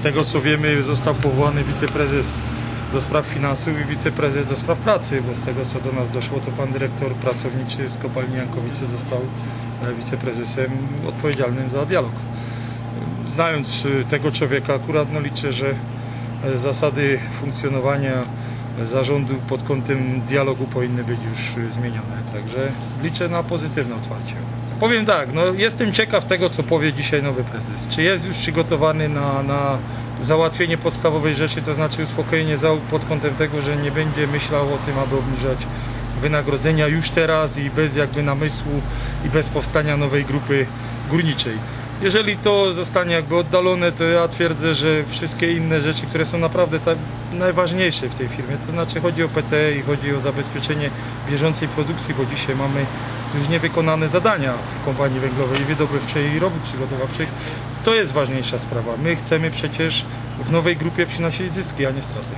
Z tego co wiemy został powołany wiceprezes do spraw finansów i wiceprezes do spraw pracy, bo z tego co do nas doszło to pan dyrektor pracowniczy z kopalni Jankowice został e, wiceprezesem odpowiedzialnym za dialog. Znając e, tego człowieka akurat no liczę, że e, zasady funkcjonowania zarządu pod kątem dialogu powinny być już zmienione. Także liczę na pozytywne otwarcie. Powiem tak, no jestem ciekaw tego, co powie dzisiaj nowy prezes. Czy jest już przygotowany na, na załatwienie podstawowej rzeczy, to znaczy uspokojenie pod kątem tego, że nie będzie myślał o tym, aby obniżać wynagrodzenia już teraz i bez jakby namysłu i bez powstania nowej grupy górniczej. Jeżeli to zostanie jakby oddalone, to ja twierdzę, że wszystkie inne rzeczy, które są naprawdę tak najważniejsze w tej firmie, to znaczy chodzi o PT i chodzi o zabezpieczenie bieżącej produkcji, bo dzisiaj mamy już niewykonane zadania w kompanii węglowej i wydobywczej i robót przygotowawczych, to jest ważniejsza sprawa. My chcemy przecież w nowej grupie przynosić zyski, a nie straty.